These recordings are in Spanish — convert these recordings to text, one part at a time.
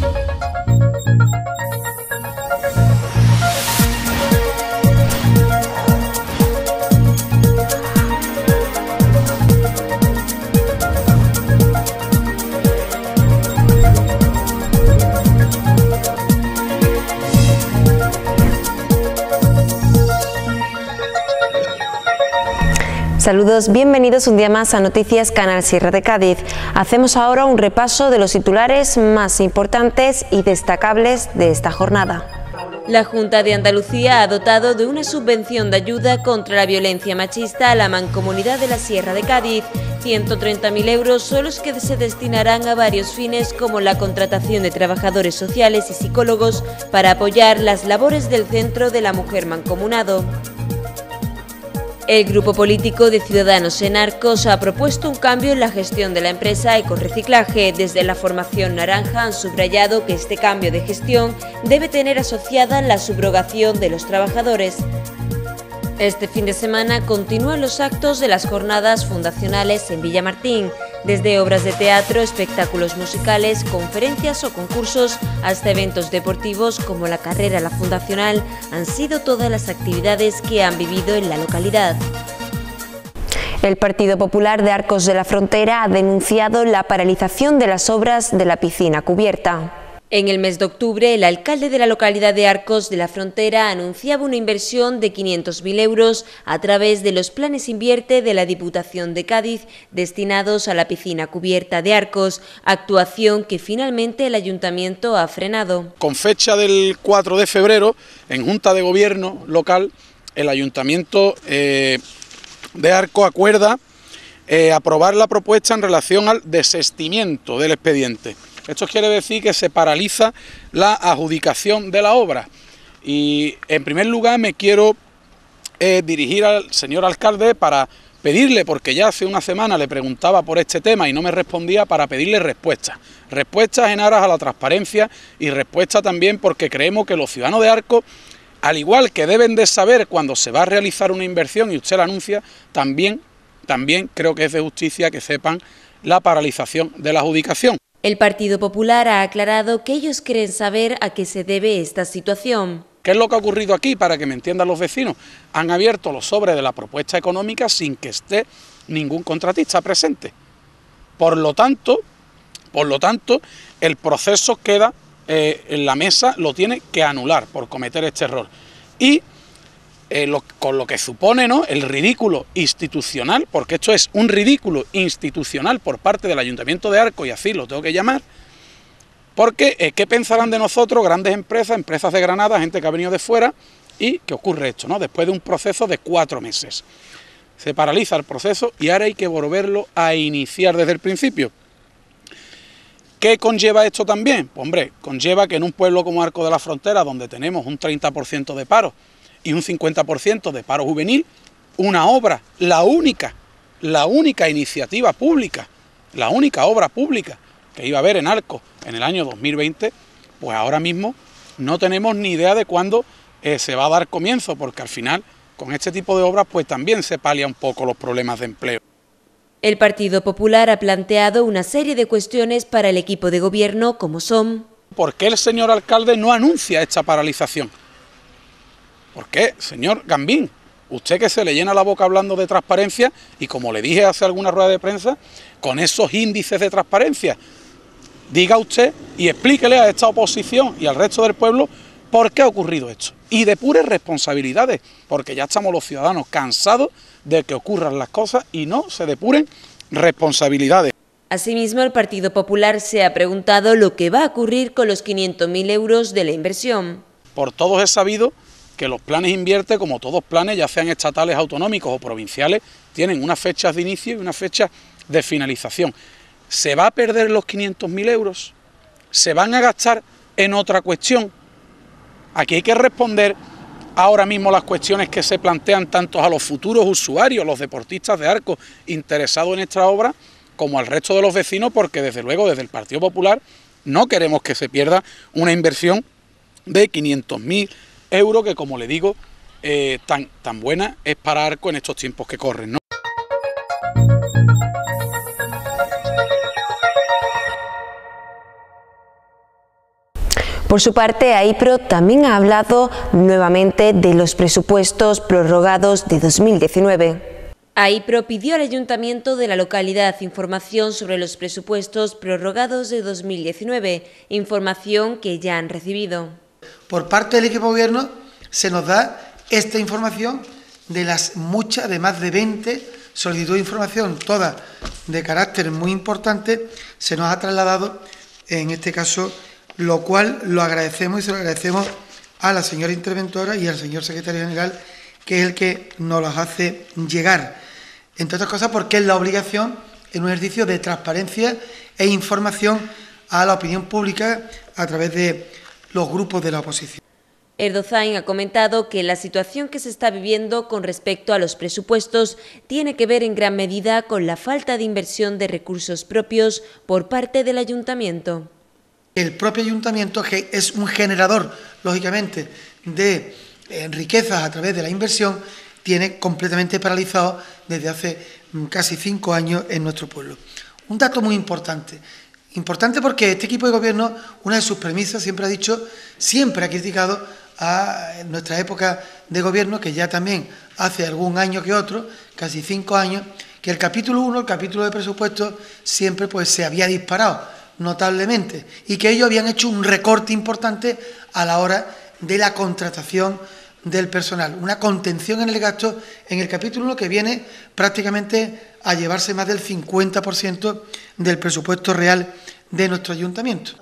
thank you Saludos, bienvenidos un día más a Noticias Canal Sierra de Cádiz. Hacemos ahora un repaso de los titulares más importantes y destacables de esta jornada. La Junta de Andalucía ha dotado de una subvención de ayuda contra la violencia machista a la mancomunidad de la Sierra de Cádiz. 130.000 euros son los que se destinarán a varios fines como la contratación de trabajadores sociales y psicólogos para apoyar las labores del Centro de la Mujer Mancomunado. El grupo político de Ciudadanos en Arcos ha propuesto un cambio en la gestión de la empresa Ecoreciclaje. Desde la formación naranja han subrayado que este cambio de gestión debe tener asociada la subrogación de los trabajadores. Este fin de semana continúan los actos de las jornadas fundacionales en Villamartín, desde obras de teatro, espectáculos musicales, conferencias o concursos, hasta eventos deportivos como la carrera La Fundacional, han sido todas las actividades que han vivido en la localidad. El Partido Popular de Arcos de la Frontera ha denunciado la paralización de las obras de la piscina cubierta. En el mes de octubre, el alcalde de la localidad de Arcos de la Frontera anunciaba una inversión de 500.000 euros a través de los planes invierte de la Diputación de Cádiz destinados a la piscina cubierta de Arcos, actuación que finalmente el ayuntamiento ha frenado. Con fecha del 4 de febrero, en Junta de Gobierno local, el ayuntamiento eh, de Arcos acuerda eh, aprobar la propuesta en relación al desestimiento del expediente. Esto quiere decir que se paraliza la adjudicación de la obra. Y en primer lugar me quiero eh, dirigir al señor alcalde para pedirle, porque ya hace una semana le preguntaba por este tema y no me respondía, para pedirle respuestas. Respuestas en aras a la transparencia y respuestas también porque creemos que los ciudadanos de Arco, al igual que deben de saber cuando se va a realizar una inversión y usted la anuncia, también, también creo que es de justicia que sepan la paralización de la adjudicación. El Partido Popular ha aclarado que ellos creen saber a qué se debe esta situación. ¿Qué es lo que ha ocurrido aquí para que me entiendan los vecinos? Han abierto los sobres de la propuesta económica sin que esté ningún contratista presente. Por lo tanto, por lo tanto, el proceso queda eh, en la mesa, lo tiene que anular por cometer este error. Y eh, con lo que supone ¿no? el ridículo institucional, porque esto es un ridículo institucional por parte del Ayuntamiento de Arco, y así lo tengo que llamar, porque eh, ¿qué pensarán de nosotros grandes empresas, empresas de Granada, gente que ha venido de fuera, y que ocurre esto, ¿no? después de un proceso de cuatro meses? Se paraliza el proceso y ahora hay que volverlo a iniciar desde el principio. ¿Qué conlleva esto también? Pues hombre, conlleva que en un pueblo como Arco de la Frontera, donde tenemos un 30% de paro, y un 50% de paro juvenil, una obra, la única, la única iniciativa pública, la única obra pública que iba a haber en Arco en el año 2020, pues ahora mismo no tenemos ni idea de cuándo eh, se va a dar comienzo, porque al final con este tipo de obras pues también se palia un poco los problemas de empleo. El Partido Popular ha planteado una serie de cuestiones para el equipo de gobierno como son... ¿Por qué el señor alcalde no anuncia esta paralización? ¿Por qué, señor Gambín? Usted que se le llena la boca hablando de transparencia y como le dije hace alguna rueda de prensa, con esos índices de transparencia, diga usted y explíquele a esta oposición y al resto del pueblo por qué ha ocurrido esto. Y de puras responsabilidades, porque ya estamos los ciudadanos cansados de que ocurran las cosas y no se depuren responsabilidades. Asimismo, el Partido Popular se ha preguntado lo que va a ocurrir con los 500.000 euros de la inversión. Por todos es sabido que los planes invierte, como todos planes, ya sean estatales, autonómicos o provinciales, tienen unas fechas de inicio y unas fechas de finalización. ¿Se va a perder los 500.000 euros? ¿Se van a gastar en otra cuestión? Aquí hay que responder ahora mismo las cuestiones que se plantean tanto a los futuros usuarios, los deportistas de arco interesados en esta obra, como al resto de los vecinos, porque desde luego desde el Partido Popular no queremos que se pierda una inversión de 500.000 euro que, como le digo, eh, tan, tan buena es para Arco en estos tiempos que corren. ¿no? Por su parte, AIPRO también ha hablado nuevamente de los presupuestos prorrogados de 2019. AIPRO pidió al Ayuntamiento de la localidad información sobre los presupuestos prorrogados de 2019, información que ya han recibido. Por parte del equipo de gobierno se nos da esta información de las muchas, de más de 20 solicitudes de información, todas de carácter muy importante, se nos ha trasladado, en este caso, lo cual lo agradecemos y se lo agradecemos a la señora interventora y al señor secretario general, que es el que nos las hace llegar. Entre otras cosas, porque es la obligación en un ejercicio de transparencia e información a la opinión pública a través de los grupos de la oposición. Erdozain ha comentado que la situación que se está viviendo con respecto a los presupuestos tiene que ver en gran medida con la falta de inversión de recursos propios por parte del ayuntamiento. El propio ayuntamiento es un generador, lógicamente, de eh, riquezas a través de la inversión, tiene completamente paralizado desde hace mm, casi cinco años en nuestro pueblo. Un dato muy importante. Importante porque este equipo de gobierno, una de sus premisas, siempre ha dicho, siempre ha criticado a nuestra época de gobierno, que ya también hace algún año que otro, casi cinco años, que el capítulo 1, el capítulo de presupuesto, siempre pues se había disparado notablemente y que ellos habían hecho un recorte importante a la hora de la contratación del personal, una contención en el gasto en el capítulo 1 que viene prácticamente a llevarse más del 50% del presupuesto real de nuestro ayuntamiento.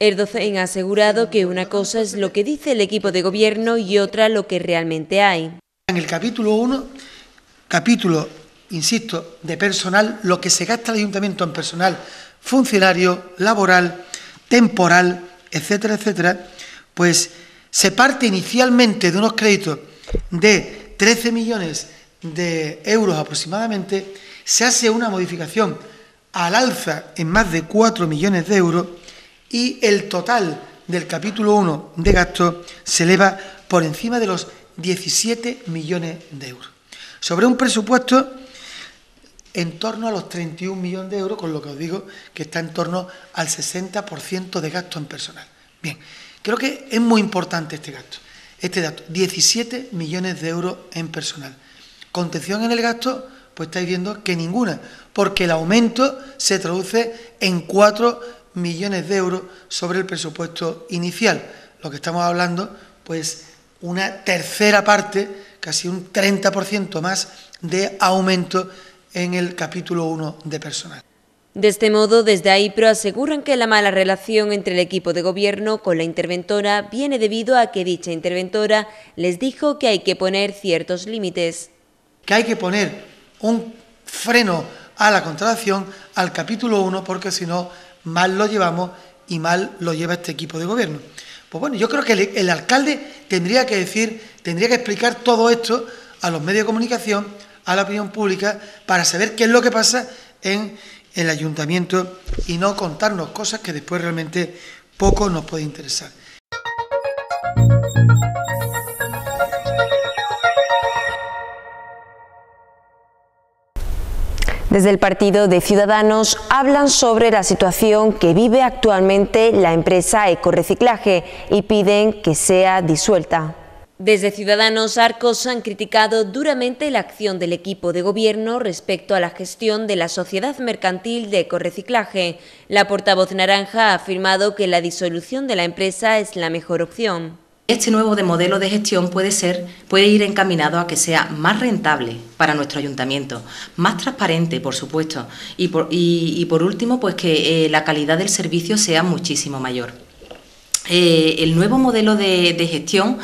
Erdogan ha asegurado que una cosa es lo que dice el equipo de gobierno y otra lo que realmente hay. En el capítulo 1, capítulo, insisto, de personal, lo que se gasta el ayuntamiento en personal funcionario, laboral, temporal, etcétera, etcétera, pues se parte inicialmente de unos créditos de 13 millones de euros aproximadamente, se hace una modificación al alza en más de 4 millones de euros y el total del capítulo 1 de gasto se eleva por encima de los 17 millones de euros. Sobre un presupuesto en torno a los 31 millones de euros, con lo que os digo que está en torno al 60% de gasto en personal. Bien, creo que es muy importante este gasto, este dato, 17 millones de euros en personal. Contención en el gasto, pues estáis viendo que ninguna, porque el aumento se traduce en 4 millones de euros sobre el presupuesto inicial. Lo que estamos hablando, pues una tercera parte, casi un 30% más de aumento en el capítulo 1 de personal. De este modo, desde AIPRO aseguran que la mala relación entre el equipo de gobierno con la interventora viene debido a que dicha interventora les dijo que hay que poner ciertos límites. Que hay que poner un freno a la contratación al capítulo 1 porque si no mal lo llevamos y mal lo lleva este equipo de gobierno. Pues bueno, yo creo que el, alcalde tendría que decir, tendría que explicar todo esto a los medios de comunicación, a la opinión pública, para saber qué es lo que pasa en el ayuntamiento y no contarnos cosas que después realmente poco nos puede interesar. Desde el partido de Ciudadanos hablan sobre la situación que vive actualmente la empresa Ecoreciclaje y piden que sea disuelta. Desde Ciudadanos Arcos han criticado duramente la acción del equipo de gobierno respecto a la gestión de la sociedad mercantil de ecoreciclaje. La portavoz naranja ha afirmado que la disolución de la empresa es la mejor opción. Este nuevo modelo de gestión puede ser, puede ir encaminado a que sea más rentable para nuestro ayuntamiento, más transparente, por supuesto, y por, último, pues que eh, la calidad del servicio sea muchísimo mayor. Eh, el nuevo modelo de, gestión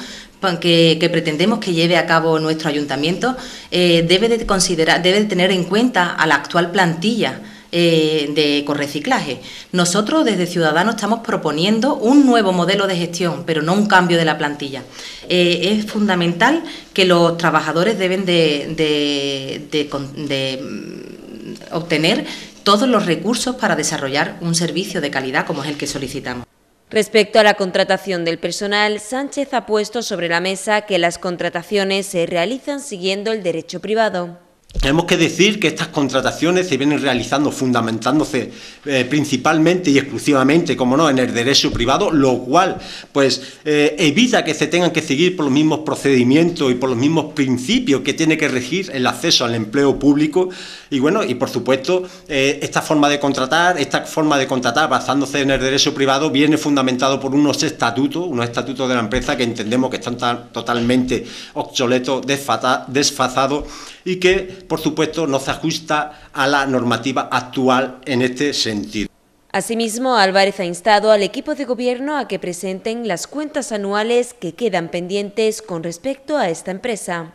que, pretendemos que lleve a cabo nuestro ayuntamiento eh, debe de considerar, debe de tener en cuenta a la actual plantilla eh, de ecoreciclaje. Nosotros desde Ciudadanos estamos proponiendo un nuevo modelo de gestión, pero no un cambio de la plantilla. Eh, es fundamental que los trabajadores deben de, mm, obtener todos los recursos para desarrollar un servicio de calidad como es el que solicitamos. Respecto a la contratación del personal, Sánchez ha puesto sobre la mesa que las contrataciones se realizan siguiendo el derecho privado. Tenemos que decir que estas contrataciones se vienen realizando fundamentándose eh, principalmente y exclusivamente, como no, en el derecho privado, lo cual pues eh, evita que se tengan que seguir por los mismos procedimientos y por los mismos principios que tiene que regir el acceso al empleo público. Y bueno, y por supuesto, eh, esta forma de contratar, esta forma de contratar basándose en el derecho privado viene fundamentado por unos estatutos, unos estatutos de la empresa que entendemos que están totalmente obsoletos, desfasados y que, por supuesto, no se ajusta a la normativa actual en este sentido. Asimismo, Álvarez ha instado al equipo de gobierno a que presenten las cuentas anuales que quedan pendientes con respecto a esta empresa.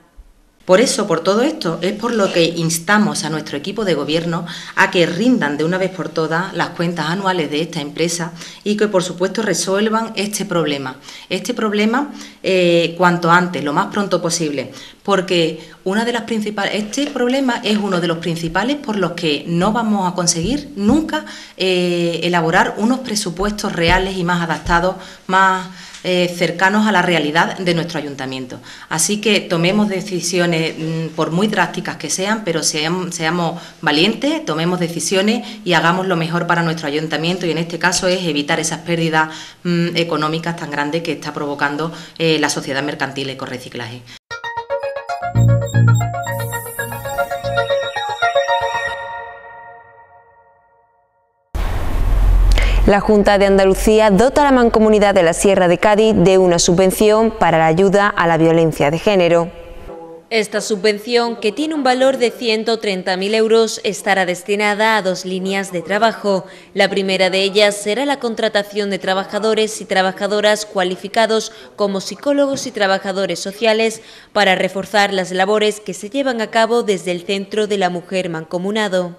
Por eso, por todo esto, es por lo que instamos a nuestro equipo de gobierno a que rindan de una vez por todas las cuentas anuales de esta empresa y que, por supuesto, resuelvan este problema. Este problema eh, cuanto antes, lo más pronto posible, porque una de las principales, este problema es uno de los principales por los que no vamos a conseguir nunca eh, elaborar unos presupuestos reales y más adaptados, más eh, cercanos a la realidad de nuestro ayuntamiento. Así que tomemos decisiones, mm, por muy drásticas que sean, pero seamos, valientes, tomemos decisiones y hagamos lo mejor para nuestro ayuntamiento y en este caso es evitar esas pérdidas mm, económicas tan grandes que está provocando eh, la sociedad mercantil Ecoreciclaje. La Junta de Andalucía dota a la Mancomunidad de la Sierra de Cádiz de una subvención para la ayuda a la violencia de género. Esta subvención, que tiene un valor de 130.000 euros, estará destinada a dos líneas de trabajo. La primera de ellas será la contratación de trabajadores y trabajadoras cualificados como psicólogos y trabajadores sociales para reforzar las labores que se llevan a cabo desde el Centro de la Mujer Mancomunado.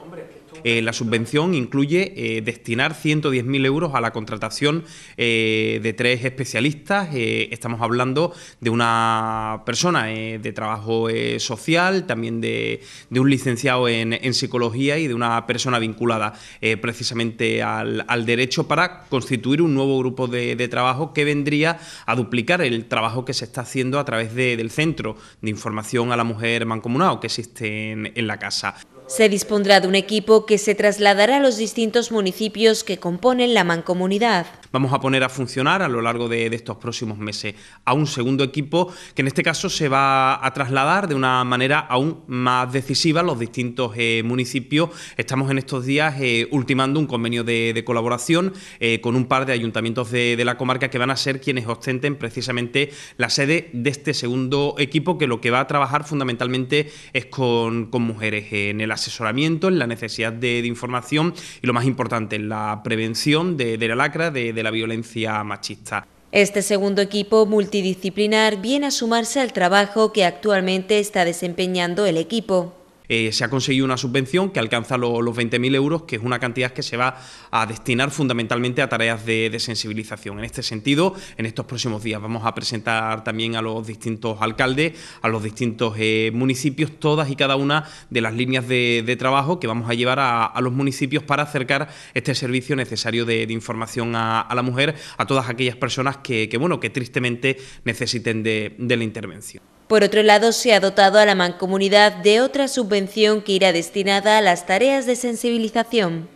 Eh, la subvención incluye eh, destinar 110.000 euros a la contratación eh, de tres especialistas. estamos hablando de una persona de trabajo social, también de, un licenciado en, psicología y de una persona vinculada precisamente al, derecho para constituir un nuevo grupo de, trabajo que vendría a duplicar el trabajo que se está haciendo a través del Centro de Información a la Mujer Mancomunado que existe en la casa. Se dispondrá de un equipo que se trasladará a los distintos municipios que componen la mancomunidad. Vamos a poner a funcionar a lo largo de, estos próximos meses a un segundo equipo que en este caso se va a trasladar de una manera aún más decisiva a los distintos eh, municipios. Estamos en estos días eh, ultimando un convenio de, colaboración eh, con un par de ayuntamientos de, la comarca que van a ser quienes ostenten precisamente la sede de este segundo equipo que lo que va a trabajar fundamentalmente es con, con mujeres en el asesoramiento, en la necesidad de, información y lo más importante, en la prevención de, la lacra, de, la violencia machista. Este segundo equipo multidisciplinar viene a sumarse al trabajo que actualmente está desempeñando el equipo. Eh, se ha conseguido una subvención que alcanza los 20.000 euros, que es una cantidad que se va a destinar fundamentalmente a tareas de, sensibilización. En este sentido, en estos próximos días vamos a presentar también a los distintos alcaldes, a los distintos eh, municipios, todas y cada una de las líneas de, trabajo que vamos a llevar a, los municipios para acercar este servicio necesario de, información a, la mujer a todas aquellas personas que, bueno, que tristemente necesiten de la intervención. Por otro lado, se ha dotado a la mancomunidad de otra subvención que irá destinada a las tareas de sensibilización.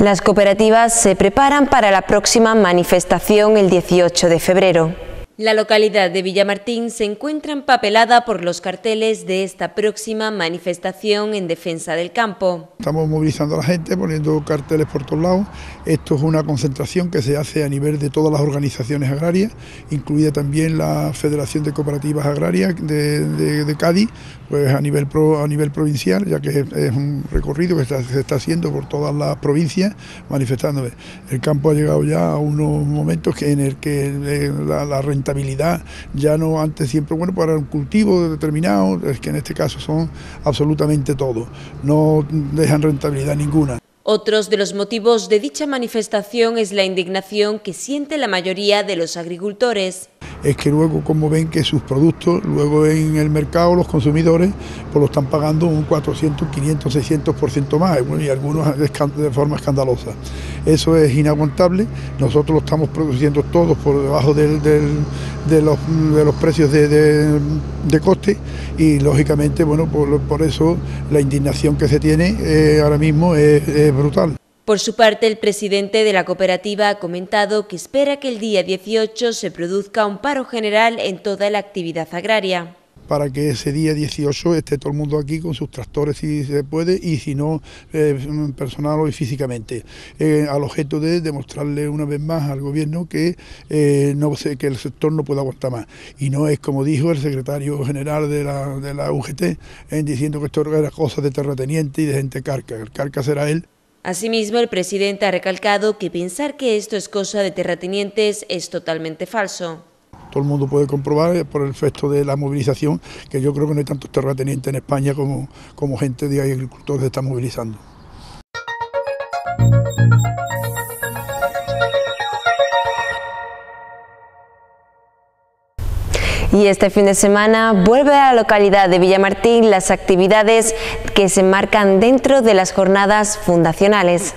Las cooperativas se preparan para la próxima manifestación el 18 de febrero. La localidad de Villamartín se encuentra empapelada por los carteles de esta próxima manifestación en defensa del campo. Estamos movilizando a la gente, poniendo carteles por todos lados. Esto es una concentración que se hace a nivel de todas las organizaciones agrarias, incluida también la Federación de Cooperativas Agrarias de, Cádiz, pues a nivel, a nivel provincial, ya que es, un recorrido que se está haciendo por todas las provincias manifestándose. El campo ha llegado ya a unos momentos que en el que eh, la, la rentabilidad ya no antes siempre, bueno, para un cultivo determinado, es que en este caso son absolutamente todo, no dejan rentabilidad ninguna. Otros de los motivos de dicha manifestación es la indignación que siente la mayoría de los agricultores. es que luego como ven que sus productos, luego en el mercado los consumidores pues lo están pagando un 400, 500, 600% más y algunos de forma escandalosa. Eso es inaguantable, nosotros lo estamos produciendo todos por debajo de, los, precios de, coste y lógicamente, bueno, por, eso la indignación que se tiene eh, ahora mismo es brutal. Por su parte, el presidente de la cooperativa ha comentado que espera que el día 18 se produzca un paro general en toda la actividad agraria. Para que ese día 18 esté todo el mundo aquí con sus tractores si se puede y si no eh, personal o físicamente. Eh, al objeto de demostrarle una vez más al gobierno que eh, no que el sector no puede aguantar más. Y no es como dijo el secretario general de la, de la UGT en diciendo que esto era cosa de terrateniente y de gente carca. El carca será él Asimismo, el presidente ha recalcado que pensar que esto es cosa de terratenientes es totalmente falso. Todo el mundo puede comprobar eh, por el efecto de la movilización que yo creo que no hay tantos terratenientes en España como, gente de agricultores que está movilizando. Y este fin de semana vuelve a la localidad de Villamartín las actividades que se marcan dentro de las jornadas fundacionales.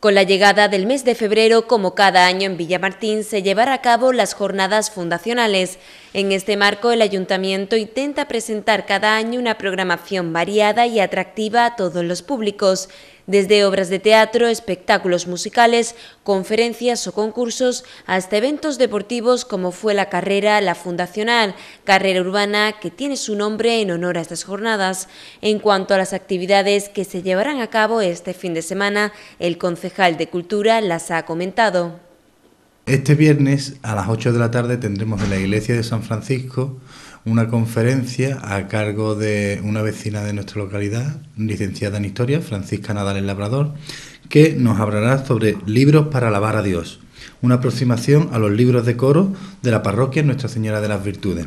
Con la llegada del mes de febrero, como cada año en Villamartín, se llevará a cabo las jornadas fundacionales. En este marco, el ayuntamiento intenta presentar cada año una programación variada y atractiva a todos los públicos desde obras de teatro, espectáculos musicales, conferencias o concursos, hasta eventos deportivos como fue la carrera La Fundacional, carrera urbana que tiene su nombre en honor a estas jornadas. En cuanto a las actividades que se llevarán a cabo este fin de semana, el concejal de Cultura las ha comentado. Este viernes a las 8 de la tarde tendremos en la iglesia de San Francisco una conferencia a cargo de una vecina de nuestra localidad, licenciada en Historia, Francisca Nadal el Labrador, que nos hablará sobre libros para alabar a Dios, una aproximación a los libros de coro de la parroquia Nuestra Señora de las Virtudes.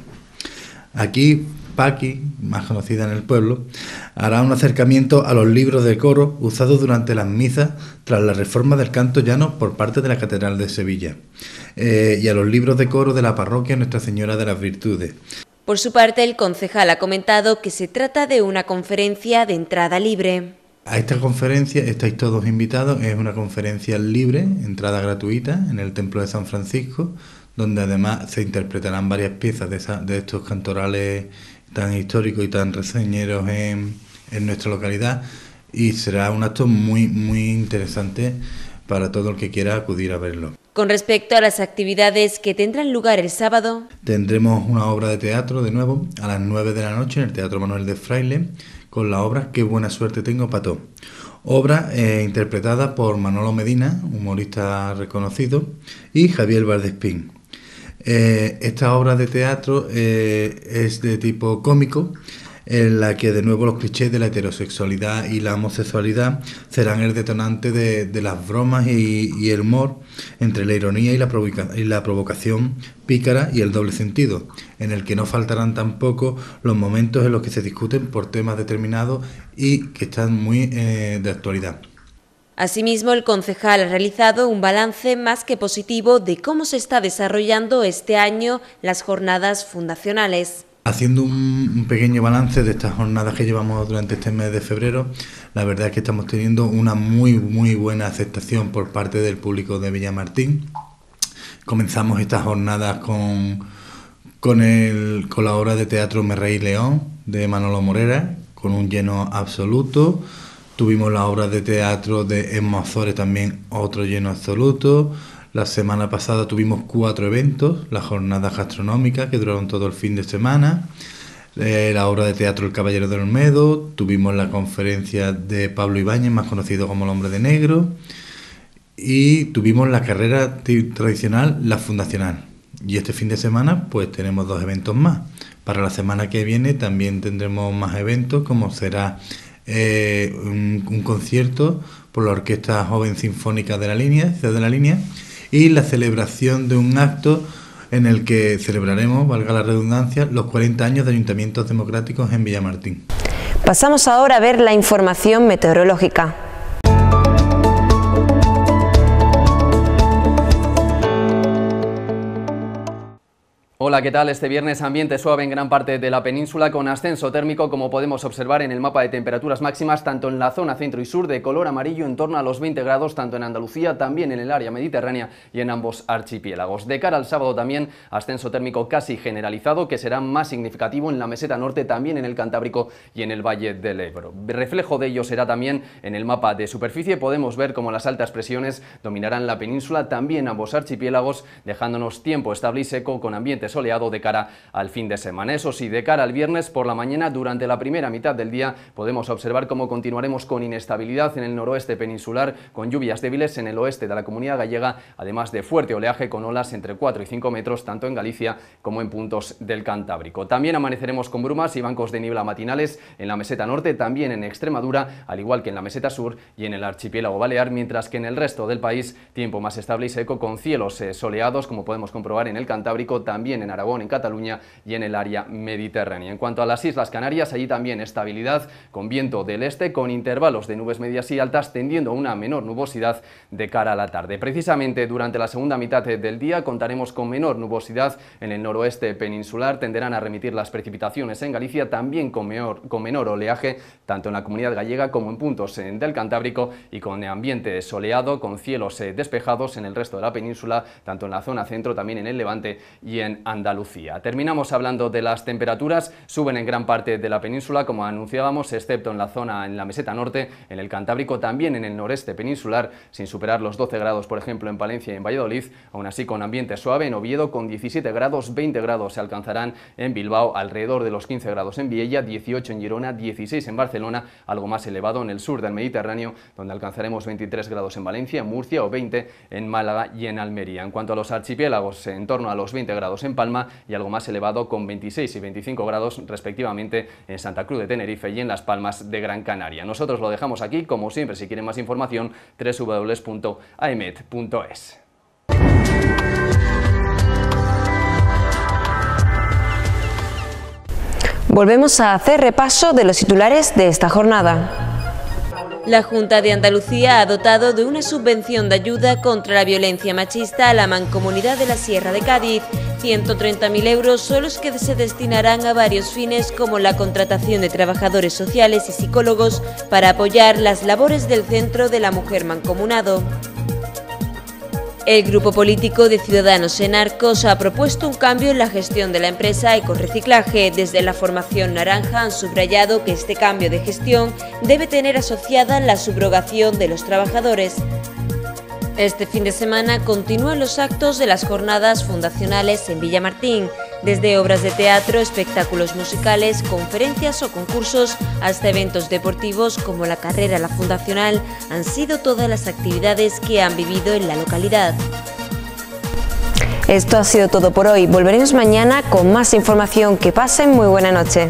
Aquí Paqui, más conocida en el pueblo, hará un acercamiento a los libros de coro usados durante las misas tras la reforma del canto llano por parte de la Catedral de Sevilla, eh, y a los libros de coro de la parroquia Nuestra Señora de las Virtudes. Por su parte, el concejal ha comentado que se trata de una conferencia de entrada libre. A esta conferencia estáis todos invitados, es una conferencia libre, entrada gratuita, en el Templo de San Francisco, donde además se interpretarán varias piezas de, estos cantorales tan históricos y tan reseñeros en, en nuestra localidad y será un acto muy, muy interesante para todo el que quiera acudir a verlo. Con respecto a las actividades que tendrán lugar el sábado, tendremos una obra de teatro de nuevo a las 9 de la noche en el Teatro Manuel de Fraile con la obra Qué buena suerte tengo, Pato. Obra eh, interpretada por Manolo Medina, humorista reconocido, y Javier Valdespín. Eh, esta obra de teatro eh, es de tipo cómico en la que de nuevo los clichés de la heterosexualidad y la homosexualidad serán el detonante de, las bromas y, el humor entre la ironía y la, y la provocación pícara y el doble sentido, en el que no faltarán tampoco los momentos en los que se discuten por temas determinados y que están muy eh, de actualidad. Asimismo, el concejal ha realizado un balance más que positivo de cómo se está desarrollando este año las jornadas fundacionales. Haciendo un, pequeño balance de estas jornadas que llevamos durante este mes de febrero, la verdad es que estamos teniendo una muy, muy buena aceptación por parte del público de Villamartín. Comenzamos estas jornadas con, con, el, con la obra de teatro Me Rey León de Manolo Morera, con un lleno absoluto. Tuvimos la obra de teatro de Emma Azores, también otro lleno absoluto. La semana pasada tuvimos cuatro eventos, las jornadas gastronómicas que duraron todo el fin de semana, eh, la obra de teatro El Caballero del Olmedo, tuvimos la conferencia de Pablo Ibáñez, más conocido como el Hombre de Negro, y tuvimos la carrera tradicional, la fundacional. Y este fin de semana pues tenemos dos eventos más. Para la semana que viene también tendremos más eventos, como será eh, un, un, concierto por la Orquesta Joven Sinfónica de la Línea, de la Línea, y la celebración de un acto en el que celebraremos, valga la redundancia, los 40 años de ayuntamientos democráticos en Villamartín. Pasamos ahora a ver la información meteorológica. Hola, ¿qué tal? Este viernes ambiente suave en gran parte de la península con ascenso térmico como podemos observar en el mapa de temperaturas máximas tanto en la zona centro y sur de color amarillo en torno a los 20 grados tanto en Andalucía, también en el área mediterránea y en ambos archipiélagos. De cara al sábado también ascenso térmico casi generalizado que será más significativo en la meseta norte, también en el Cantábrico y en el Valle del Ebro. Reflejo de ello será también en el mapa de superficie, podemos ver cómo las altas presiones dominarán la península, también ambos archipiélagos, dejándonos tiempo estable y seco con ambientes soleado de cara al fin de semana. Eso sí, de cara al viernes por la mañana, durante la primera mitad del día, podemos observar cómo continuaremos con inestabilidad en el noroeste peninsular, con lluvias débiles en el oeste de la comunidad gallega, además de fuerte oleaje con olas entre 4 y 5 metros, tanto en Galicia como en puntos del Cantábrico. También amaneceremos con brumas y bancos de niebla matinales en la meseta norte, también en Extremadura, al igual que en la meseta sur y en el archipiélago balear, mientras que en el resto del país, tiempo más estable y seco, con cielos eh, soleados, como podemos comprobar en el Cantábrico, también en Aragón, en Cataluña y en el área mediterránea. En cuanto a las Islas Canarias, allí también estabilidad con viento del este, con intervalos de nubes medias y altas, tendiendo a una menor nubosidad de cara a la tarde. Precisamente durante la segunda mitad del día contaremos con menor nubosidad en el noroeste peninsular, tenderán a remitir las precipitaciones en Galicia, también con menor, con menor oleaje, tanto en la comunidad gallega como en puntos del Cantábrico y con ambiente soleado, con cielos eh, despejados en el resto de la península, tanto en la zona centro, también en el Levante y en Andalucía. Terminamos hablando de las temperaturas, suben en gran parte de la península, como anunciábamos, excepto en la zona, en la meseta norte, en el Cantábrico, también en el noreste peninsular, sin superar los 12 grados, por ejemplo, en Palencia y en Valladolid, aún así con ambiente suave, en Oviedo con 17 grados, 20 grados se alcanzarán en Bilbao, alrededor de los 15 grados en Viella, 18 en Girona, 16 en Barcelona, algo más elevado en el sur del Mediterráneo, donde alcanzaremos 23 grados en Valencia, Murcia o 20 en Málaga y en Almería. En cuanto a los archipiélagos, en torno a los 20 grados en Palma y algo más elevado con 26 y 25 grados respectivamente en Santa Cruz de Tenerife y en Las Palmas de Gran Canaria. Nosotros lo dejamos aquí, como siempre, si quieren más información, www.aemet.es. Volvemos a hacer repaso de los titulares de esta jornada. La Junta de Andalucía ha dotado de una subvención de ayuda contra la violencia machista a la Mancomunidad de la Sierra de Cádiz. 130.000 euros son los que se destinarán a varios fines como la contratación de trabajadores sociales y psicólogos para apoyar las labores del Centro de la Mujer Mancomunado. El grupo político de Ciudadanos en Arcos ha propuesto un cambio en la gestión de la empresa Ecoreciclaje. Desde la formación naranja han subrayado que este cambio de gestión debe tener asociada la subrogación de los trabajadores. Este fin de semana continúan los actos de las jornadas fundacionales en Villamartín, desde obras de teatro, espectáculos musicales, conferencias o concursos, hasta eventos deportivos como la carrera La Fundacional, han sido todas las actividades que han vivido en la localidad. Esto ha sido todo por hoy. Volveremos mañana con más información. Que pasen muy buena noche.